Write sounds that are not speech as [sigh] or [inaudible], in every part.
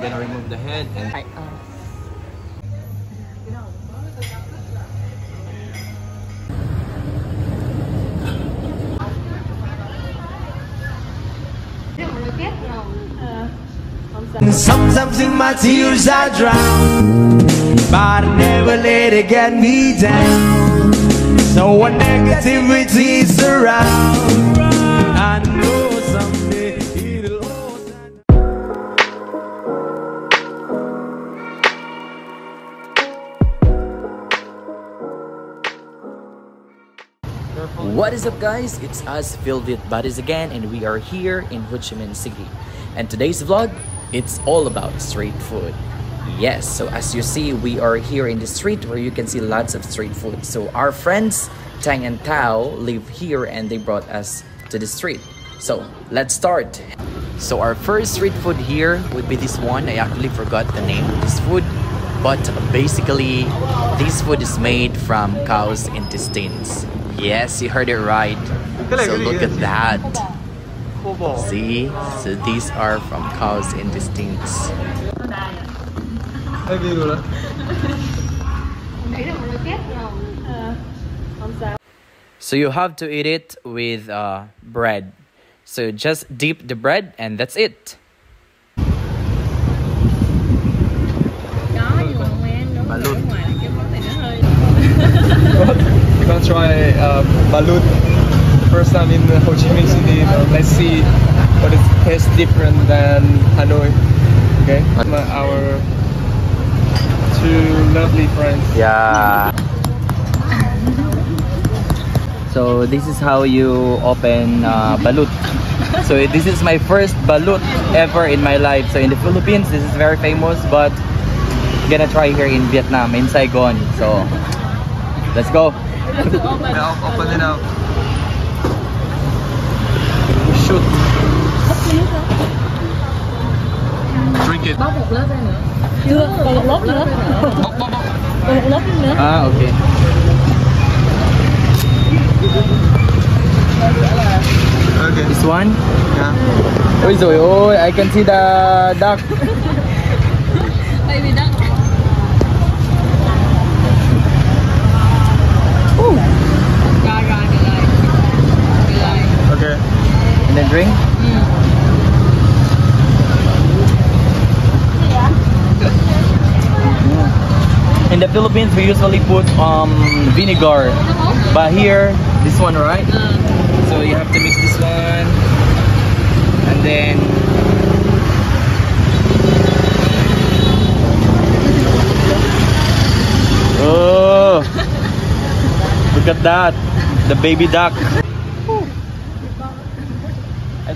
gonna remove the head and Ay, ah. Sometimes in my tears I drown, but I never let it get me down. So when negativity is around, What is up guys? It's us Fil-Viet Buddies again and we are here in Ho Chi Minh City. And today's vlog, it's all about street food. Yes, so as you see, we are here in the street where you can see lots of street food. So our friends Tang and Tao live here and they brought us to the street. So let's start. So our first street food here would be this one. I actually forgot the name of this food. But basically, this food is made from cow's intestines. Yes, you heard it right. So look at that. See? So these are from cow's intestines. So you have to eat it with uh, bread. So just dip the bread and that's it. [laughs] Gonna try uh, balut. First time in Ho Chi Minh City. Let's see what it tastes different than Hanoi. Okay, our two lovely friends. Yeah. So this is how you open uh, balut. So this is my first balut ever in my life. So in the Philippines, this is very famous, but I'm gonna try here in Vietnam, in Saigon. So let's go. Now open it up. Shoot. Drink it. bóc một lớp ra nữa chưa còn một lớp nữa Bóc, bóc, bóc. còn một lớp nữa Ah, okay. Okay. This one. Yeah. Ôi rồi ôi, I can see the duck. And drink. In the Philippines, we usually put um, vinegar, but here, this one, right? So you have to mix this one, and then. Oh, look at that, the baby duck.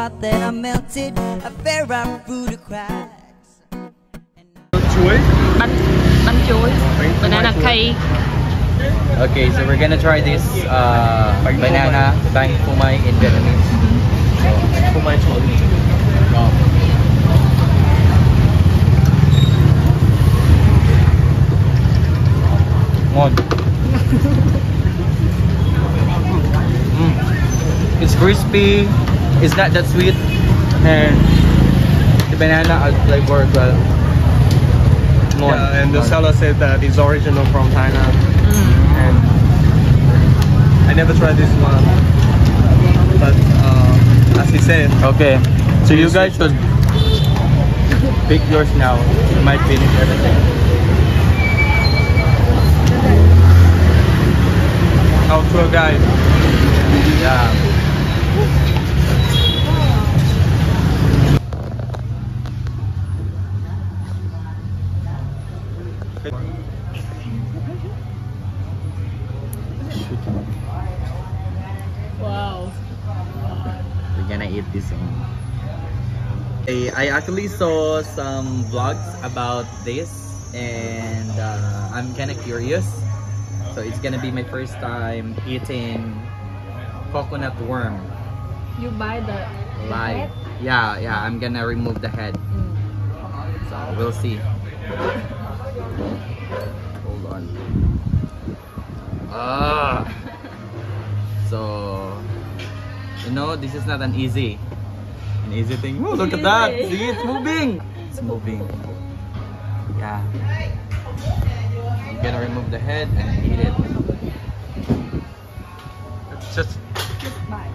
hot that I melted. I fell right through the cracks. Banana cake Okay, so we're gonna try this uh, banana bang phô mai in Vietnamese. Phô mai chuối. Ngon. [laughs] Mm. It's crispy. It's not that sweet, and the banana flavor as well. Ngon. Yeah, and the seller said that it's original from Thailand. And I never tried this one. But uh, as he said, Okay, so you guys should pick yours now. You might finish everything. our tour guide. Yeah. Wow. We're gonna eat this one. I actually saw some vlogs about this and uh, I'm kind of curious. So it's gonna be my first time eating coconut worm. You buy the live? Yeah, yeah. I'm gonna remove the head. Mm. So we'll see. Hold on. Ah. [laughs] So, you know, this is not an easy, an easy thing. Oh, look at that! See, it's moving. [laughs] It's moving. Yeah. I'm gonna remove the head and eat it. It's just. Bye.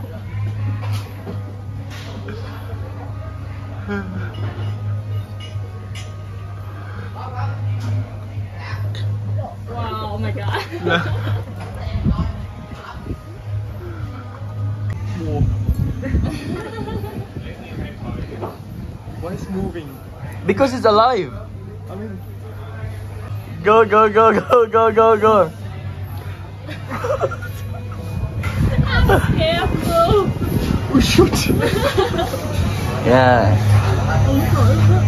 [laughs] wow, oh my god. Why is moving? Because it's alive. I mean, Go, go, go, go, go, go, go. Careful. [laughs] oh shoot! [laughs] Yeah.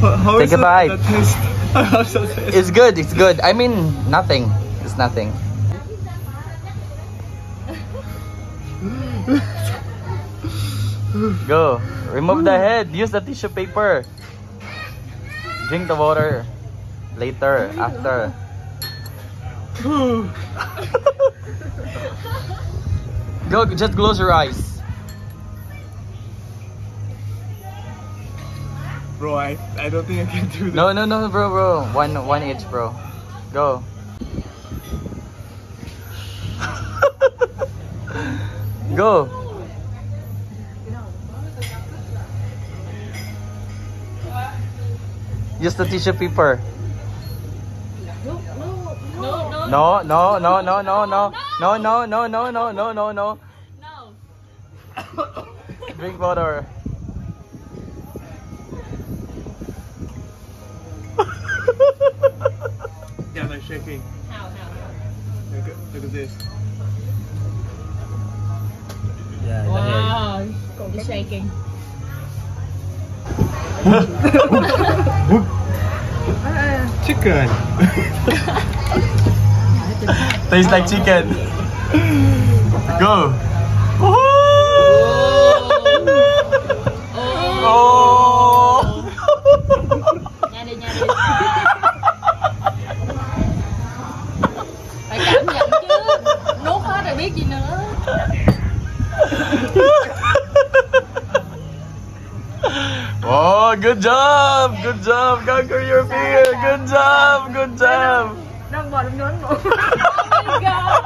How- Take a bite. that taste? [laughs] How's that taste? It's good, it's good. I mean, nothing. It's nothing. [laughs] Go. Remove the head. Use the tissue paper. Drink the water. Later, after. [laughs] Go, just close your eyes. Bro, I, I don't think I can do that. No, no, no, bro, bro. One, one each, bro. Go. Go. Use the tissue paper. No, no. No, no, no, no, no, no, no, no, no, no, no, no, no, no. No. Drink water. Shaking. How, how? Look at, look at this. Yeah, Wow. It's shaking. [laughs] Chicken. [laughs] Tastes like chicken. Go. [laughs] Oh. Good job! Good job! Conquer your fear! Good job! Good job! Đang bò [laughs] trong nhốn bụng. Oh my god.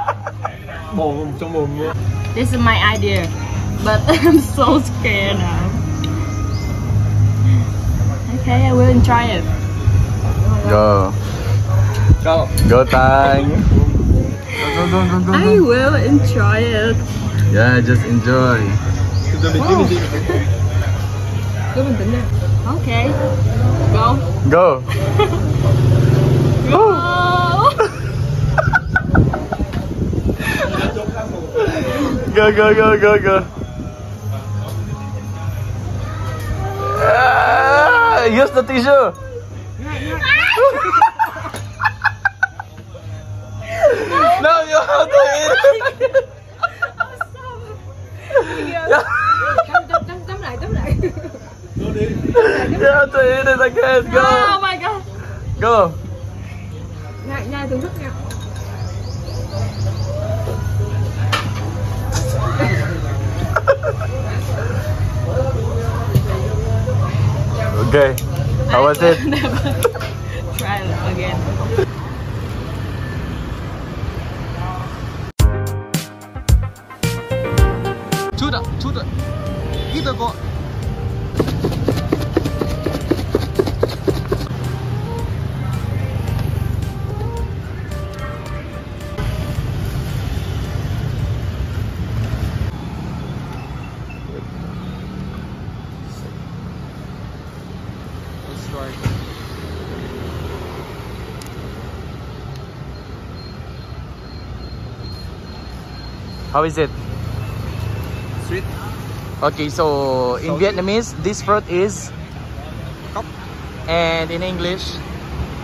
Mồm trong mồm luôn. This is my idea, but [laughs] I'm so scared now. Okay, I will try it. Go. Go. Go, Tang. Go, go, go, go, I will enjoy it. Yeah, just enjoy. Từ [laughs] từ mình đi, mình đi. Cứ bình tĩnh đi. Okay. Go. Go. [laughs] Go. [laughs] Go, go, go, go, go. Ah, use the tissue. [laughs] no, you have to eat it. You have to eat it again. Oh Go. my god. Go. Nhai, nhai thưởng thức nha. [laughs] Okay. How was it? [laughs] How is it? Sweet. Okay, so in Salty. Vietnamese, this fruit is Cóc. and in English,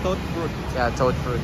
Toad fruit. yeah, toad fruit.